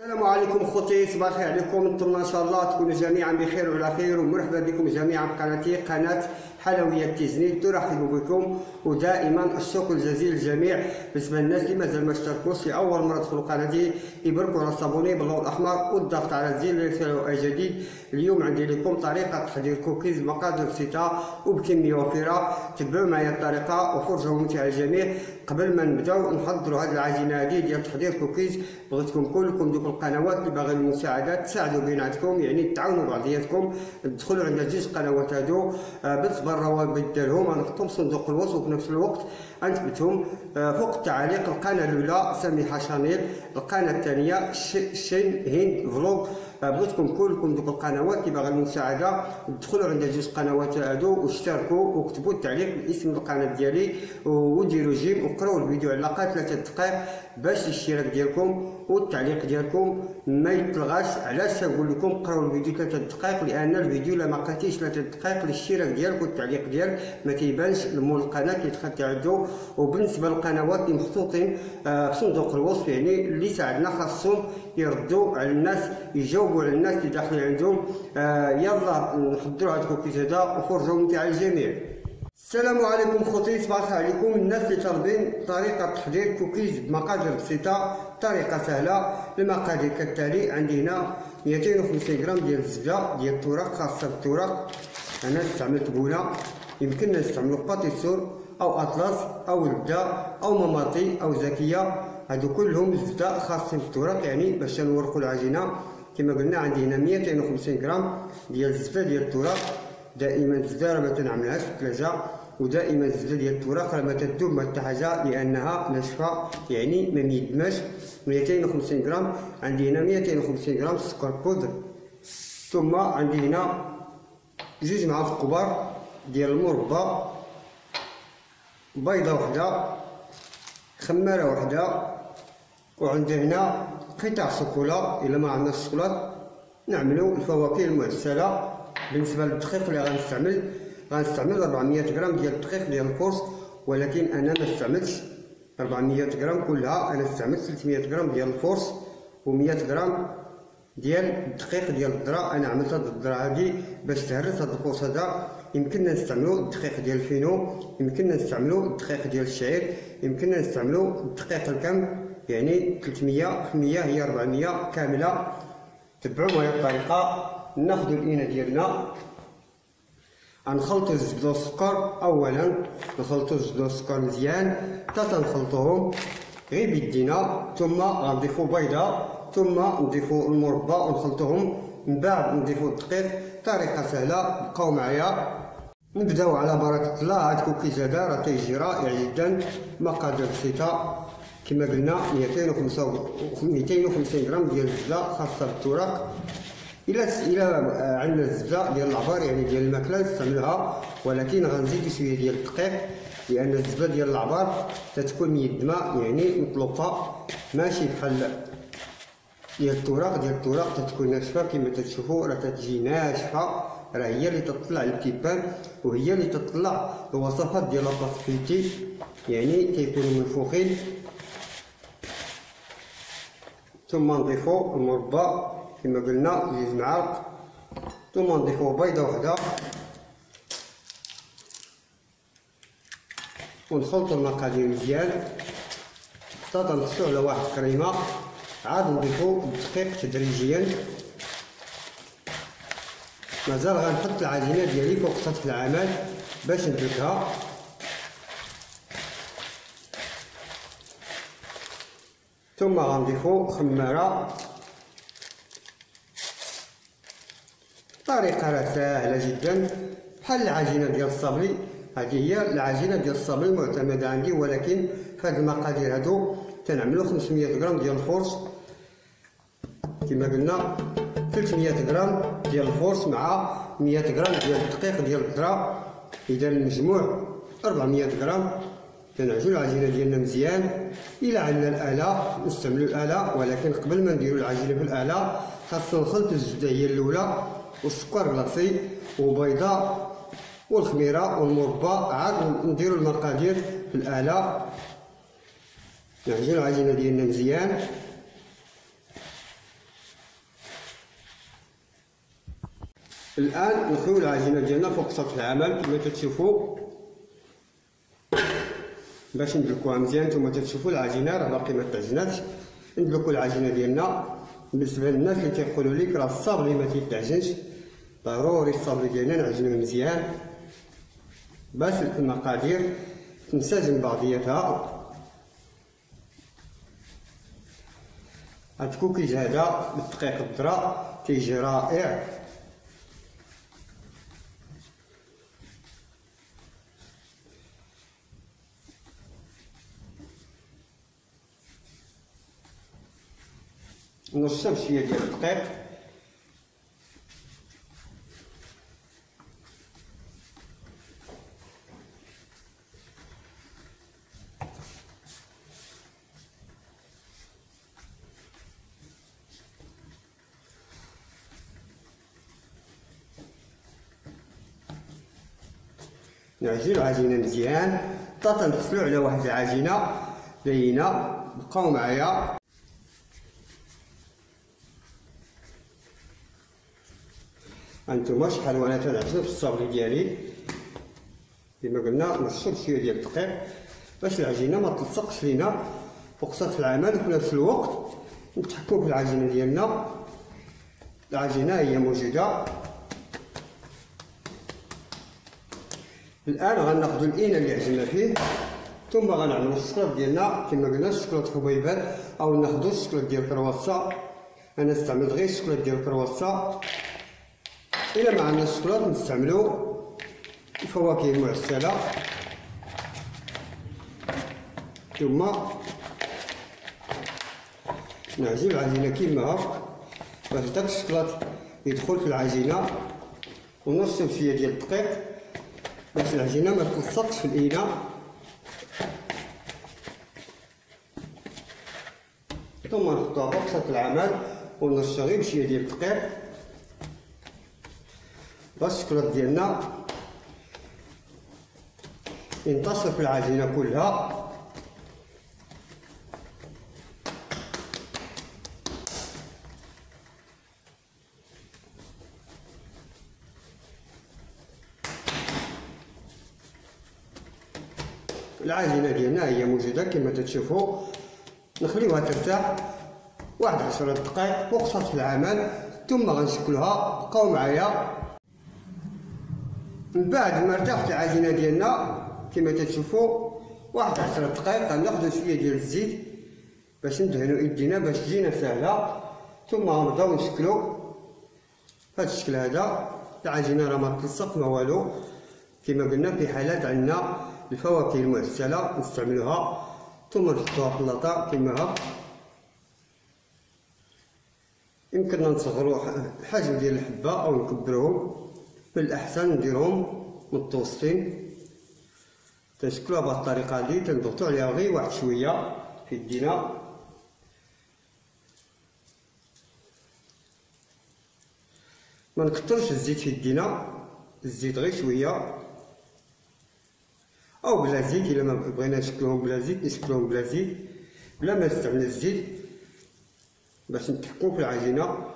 السلام عليكم خوتي صباح الخير عليكم. نتمنى إن شاء الله تكونوا جميعا بخير وعلى خير ومرحبا بكم جميعا في قناتي قناة حلويات تيزني ترحب بكم ودائما الشكر الجزيل للجميع بالنسبة للناس اللي مازال ما اشتركوش في أول مرة تدخلوا قناتي يبركوا على الصابوني باللون الأحمر والضغط على الزر اي جديد. اليوم عندي لكم طريقة تحضير كوكيز بمقادير بسيطة وبكمية وفيرة. تبعوا معايا الطريقة وفرجه ممتعة للجميع. قبل ما نبداو نحضروا هذه العجينة هذه ديال تحضير كوكيز بغيتكم كلكم دوك القنوات اللي باغيين المساعدات تساعدوا بيناتكم يعني تعاونوا بعضياتكم. تدخلوا عند جوج قنوات هادو. آه، بالنسبة للروابط ديالهم غنحطهم في صندوق الوصف وفي نفس الوقت غنثبتهم آه، فوق التعاليق القناة الأولى سميحه Channel القناة الثانية chaîne هند Vlog. آه، بغيتكم كلكم دوك القنوات اللي باغي المساعدة. دخلوا عند جوج قنوات هادو واشتركوا وكتبوا التعليق باسم القناة ديالي وديروا j'aime. وقراو الفيديو على ثلاثة دقائق. باش الاشتراك ديالكم والتعليق ديالكم ما يتلغاش علاش نقول لكم قراو الفيديو ثلاثة دقائق؟ لأن الفيديو إلا ما قريتيش ثلاثة دقائق الاشتراك ديالك والتعليق ديالك ما كيبانش لمول القناة كيتخطى عنده وبالنسبة للقنوات اللي محطوطين آه، في صندوق الوصف يعني اللي ساعدنا خاصهم يردوا على الناس يجاوبوا على الناس اللي داخلين عندهم. آه، يلا نحضروا هاد الكوكيز هذا وفرجة ممتعة للجميع. السلام عليكم خوتي صباح عليكم الناس اللي طالبين طريقه تحضير كوكيز بمقادير بسيطه طريقه سهله المقادير كالتالي عندي هنا 250 غرام ديال الزبده ديال التورق خاصه بالتورق أنا استعملت بوله يمكن نستعملوا باتيسور أو اطلس أو البدا أو ماماطي أو زكيه هادو كلهم الزبده خاصين بالتورق يعني باش نورقوا العجينه كما قلنا عندي هنا 250 غرام ديال الزبده ديال التورق دائما الزبده ما تنعملهاش في الثلاجه ودائما الزبده ديال التوراق راه ما تذوب لأنها ناشفة يعني ما ميدماش. 250 غرام عندي هنا 250 غرام سكر بودر. ثم عندي هنا جوج معالق كبار ديال المربى. بيضة وحدة خمارة وحدة. وعندي هنا قطع شوكولا إلا ما عندناش الشوكولاط نعملو الفواكه المعسله بالنسبة للدقيق اللي غنستعمل غنستعمل 400 غرام ديال الدقيق ديال ال force ولكن أنا ما استعملتش 400 غرام كلها أنا استعملت 300 غرام ديال ال force و100 غرام ديال الدقيق ديال الذرة. أنا عملت هاد الذرة هادي باش تهرس هاد ال force هذا. يمكننا نستعملو الدقيق ديال الفينو يمكننا نستعملو الدقيق ديال الشعير يمكننا نستعملو الدقيق الكم يعني 300 100 هي 400 كاملة. تبعوا معايا الطريقة. ناخذ الاناء ديالنا. غنخلطو الزبده والسكر اولا نخلطو الزبده والسكر مزيان حتى تنخلطوهم غير بيدينا ثم غنضيفو بيضة ثم نضيفو المربى ونخلطوهم من بعد نضيفو الدقيق طريقة سهلة بقاو معايا. نبداو على بركة الله هاد الكوكيز هذا راه تيجي رائع جدا مقادير بسيطة. كما قلنا 250 غرام ديال الزبدة خاصة بالتوراق إلى إلى عندنا الزبده ديال العبار يعني ديال الماكلة نستعملها. ولكن غنزيد شوية ديال الدقيق لأن الزبده ديال العبار تتكون ميدمه يعني مطلوقه ماشي بحال ديال التوراق. ديال التوراق تتكون ناشفة كما تشوفوا راه تتجي ناشفة. راه هي اللي تطلع الكيبان وهي اللي تطلع الوصفات ديال لاباط يعني تيكونوا منفوخين. ثم نضيفو المربى. كما قلنا جوج معالق ثم نضيفو بيضة وحدة. ونخلطو المقادير مزيان. حتى تنقصو على واحد الكريمة عاد نضيفو الدقيق تدريجيا. مازال غنحط العجينة ديالي فوق سطح العمل باش ندلكها ثم غنضيفو خمارة. طريقة راه سهلة جدا. بحال العجينة ديال الصابلي هذه هي العجينة ديال الصابلي المعتمدة عندي ولكن في هاد المقادير هادو تنعملو 500 غرام ديال الفورس كما قلنا 300 غرام ديال الفورس مع 100 غرام ديال الدقيق ديال الذرة إذا المجموع 400 غرام. كنعجنو العجينة ديالنا مزيان. إلا عندنا الآلة نستعملو الآلة ولكن قبل ما نديرو العجينة في الآلة خاصنا نخلطو الزبدة هي الأولى. والسكر غلاسي وبيضه والخميرة والمربى عاد نديرو المقادير في الآلة. يعني نعجنو العجينه ديالنا مزيان. الآن نخويو العجينة ديالنا فوق سطح العمل كما تشوفوا باش ندلكوها مزيان نتوما تشوفوا العجينة راه باقي ما تعجناتش. ندلكو العجينة ديالنا. بالنسبة للناس اللي تيقولوا لك راه الصابلي ما تيتعجنش. ضروري الصابلي ديالنا نعجنوه مزيان. باش المقادير تنسجم بعضياتها. هاد الكوكيز هذا بالدقيق الذرة تيجي رائع. نرشم شوية ديال الدقيق. نعجن العجينه مزيان. حتى تنحصلو على واحد العجينة. لينه بقاو معايا. هانتوما شحال وأنا تنعجن في ديالي. كما قلنا نرشو شوية ديال الدقيق باش العجينة ما تلصقش لينا سطح العمل وفي نفس الوقت. نتحكمو في العجينة ديالنا. العجينة هي موجودة. الآن غناخذ الاناء اللي عجنا فيه ثم غنعملو الشكلاط ديالنا كما قلنا الشكلاط حبيبات أو ناخذ الشكلاط ديال الكرواسا أنا استعملت غير الشكلاط ديال الكرواسا إلا ما عندنا الشكلاط نستعملو الفواكه المعسلة. ثم نعجن العجينة كيما هاك. باش داك الشكلاط يدخل في العجينة ونرسم شوية ديال الدقيق. باش العجينه ما تلصقش في الاناء ثم نحطوها فوق سطح العمل ونرشها غير بشويه ديال الدقيق باش الشكلاط ديالنا ينتصر في العجينه كلها العجينه ديالنا هي موجودة كما تشوفوا نخليوها ترتاح. واحد عشرة دقائق فوق سطح العمل ثم غنشكلوها. بقاو معايا. من بعد ما ارتاحت العجينه ديالنا كما تشوفوا واحد عشرة دقائق غناخدو شوية ديال الزيت باش ندهنو إيدينا باش تجينا سهلة. ثم غنبداو نشكلو. هاد الشكل هذا العجينه راه ما تلصق ما والو. كما قلنا في حالات عندنا الفواكه المعسلة نستعملوها ثم نحطوها في اللاطا كما ها. يمكننا نصغرو الحجم ديال الحبة أو نكبروهم بالأحسن نديرهم متوسطين. تشكلوها بهذه الطريقة هذه تنضغطو عليها غير واحد شوية في يدينا. ما الزيت في يدينا الزيت غير شوية. أو بلا زيت إلا ما بغينا نشكلوهم بلا زيت نشكلوهم بلا زيت بلا ما نستعمل الزيت باش نتحكمو في العجينة.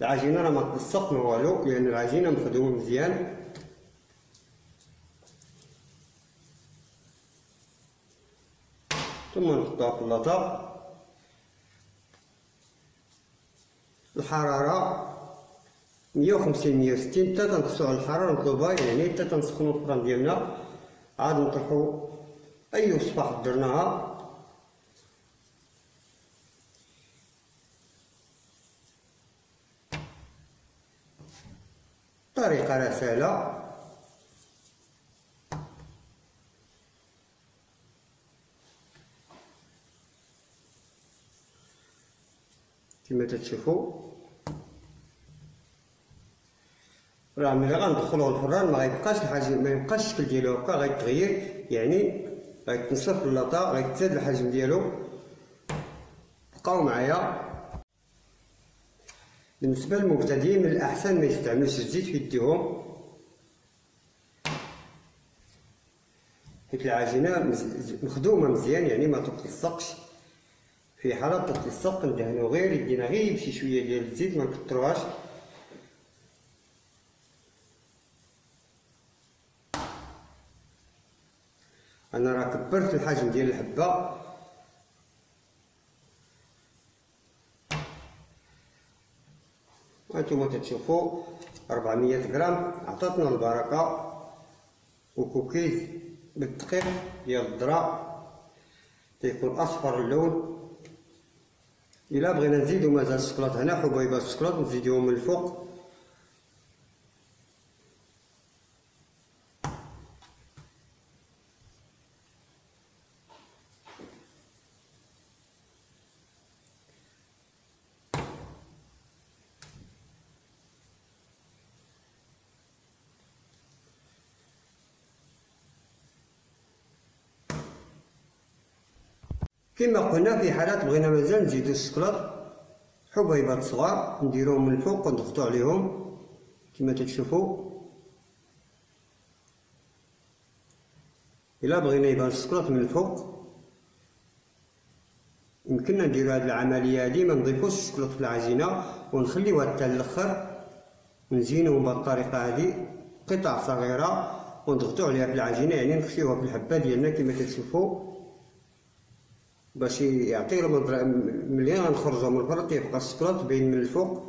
العجينة راه ما تلصق ما والو لأن العجينة مخدومة مزيان. ثم نحطوها في اللاطه الحرارة مية وخمسين مية وستين حتى تنقصو على الحرارة المطلوبة يعني حتى تنسخنو الفران ديالنا. عاد نطرحو أي وصفة درناها. طريقة راه سهلة كما تتشوفوا راه ملي غندخلوه الفران ما غيبقاش الحجم ما يبقاش الشكل ديالو هكا غيتغير يعني غيتنشف في اللاطا غيتزاد الحجم ديالو. بقاو معايا. بالنسبة للمبتدئين من الأحسن ما يستعملوش الزيت في يديهم. حيت العجينة مخدومة مزيان يعني ما تلصقش في حالة تتلصق ندهنو غير يدينا غير بشي شوية ديال الزيت ما نكتروهاش. أنا راه كبرت الحجم ديال الحبة. هانتوما تتشوفوا 400 غرام. عطاتنا البركة وكوكيز بالدقيق ديال الذرة. تيكون أصفر اللون. الا بغينا نزيدو مازال الشكلاط هنا حبيبات الشكلاط نزيدوهم من الفوق. كما قلنا في حالات بغينا مازال نزيدو الشكلاط. حبيبات صغار نديروهم من الفوق ونضغطو عليهم. كما تشوفوا إلا بغينا يبان الشكلاط من الفوق. يمكننا نديرو هاد العملية هادي ما نضيفوش الشكلاط في العجينة ونخليوها حتى الأخر. نزينوهم بهاد الطريقة هادي قطع صغيرة ونضغطو عليها في العجينة يعني نخشيوها في الحبة ديالنا كما تشوفوا باش يعطي المنظر ملي غنخرجو من الفرن يبقى الشكلاط باين من الفوق.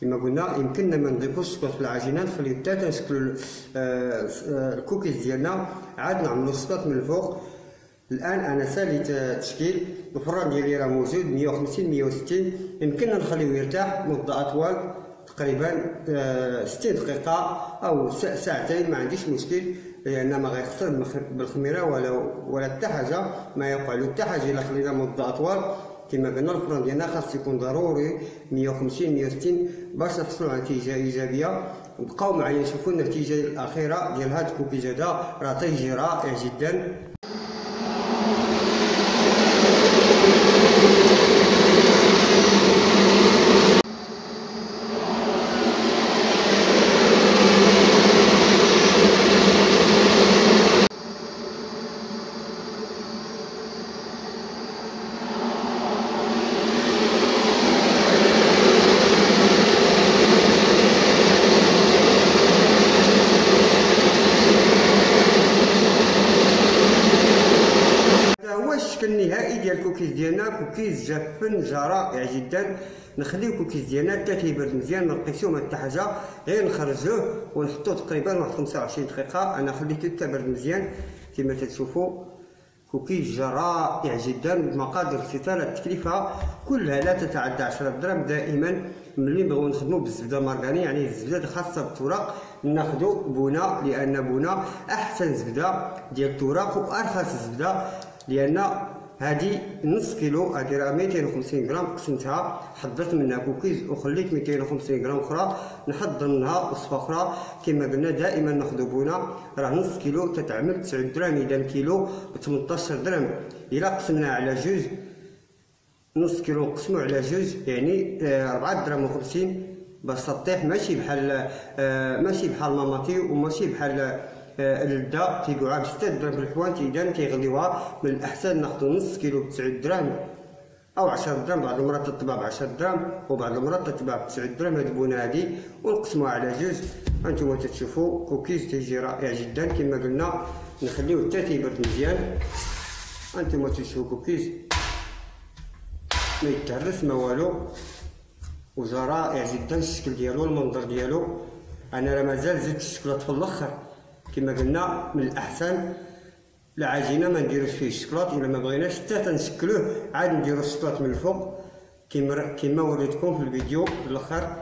كما قلنا يمكننا ما نضيفوش الشكلاط في العجينه نخليو حتى تنشكلو آه، آه، الكوكيز ديالنا. عاد نعملو الشكلاط من الفوق. الآن أنا ساليت التشكيل الفران ديالي راه موجود 150 160 يمكننا نخليوه يرتاح مدة أطول تقريبا 60 آه، دقيقة أو ساعتين ما عنديش مشكل. لأن ما غيخسر بالخميره ولا ولا حتى حاجة ما يوقع له حتى حاجة الا خلينا مده اطول كما قلنا الفران ديالنا خاص يكون ضروري. 150 160 باش نحصلوا على نتيجة إيجابية. بقاو معايا نشوفوا النتيجة الأخيرة ديال هذا الكوكيز هذا راه تيجي رائع جدا الشكل النهائي ديال الكوكيز ديالنا كوكيز جافن جا رائع جدا نخليو الكوكيز ديالنا حتى تيبرد مزيان ما نقيسوه ما حتى حاجة. غير نخرجوه ونحطوه تقريبا واحد 25 دقيقة. أنا خليته حتى برد مزيان كما تشوفوا كوكيز جا رائع جدا بمقادير الستاره التكلفة كلها لا تتعدى 10 دراهم دائما ملي نبغيو نخدمو بالزبدة مارغاني يعني الزبدة خاصة بالتوراق. ناخدو بونا لأن بونا أحسن زبدة ديال التوراق وأرخص زبدة لأن هذه نص كيلو هذه راه 250 غرام قسمتها حضرت منها كوكيز وخليت 250 غرام أخرى نحضر منها وصفة أخرى. كما قلنا دائما ناخذ بونا راه نص كيلو تتعمل 9 دراهم إذا كيلو ب 18 درهم. إلا قسمناها على جوج نص كيلو نقسمو على جوج يعني 4 آه، دراهم و50 باش تطيح ماشي بحال آه، ماشي بحال ماماتي وماشي بحال اللذة تيقعوها بستة دراهم في الحوان تيدان تيغليوها من الأحسن ناخدو نص كيلو بتسعة دراهم أو عشرة دراهم بعض المرات تتباع بعشرة دراهم وبعض المرات تتباع بتسعة دراهم هاد البونة هادي ونقسموها على جوج. هانتوما تتشوفو كوكيز تيجي رائع جدا. كما قلنا نخليوه حتى تيبرد مزيان. هانتوما تشوفو كوكيز ما يتهرس ما والو. وجا رائع جدا الشكل ديالو المنظر ديالو. أنا راه مازال زدت الشكلاط في الأخر. كما قلنا من الأحسن العجينه ما نديروش فيه الشكلاط. إلا ما بغيناش حتى تنشكلوه عاد نديرو الشكلاط من الفوق. كما كما وريتكم في الفيديو الأخر.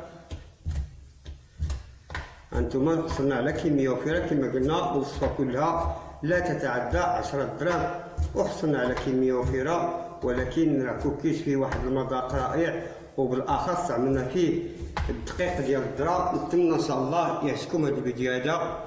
هانتوما حصلنا على كميه وفيره كما قلنا الوصفة كلها لا تتعدى 10 دراهم وحصلنا على كميه وفيره ولكن كوكيز فيه واحد المذاق رائع. وبالاخص عملنا فيه الدقيق ديال الذره نتمنى إن شاء الله يعجبكم هذا الفيديو هذا.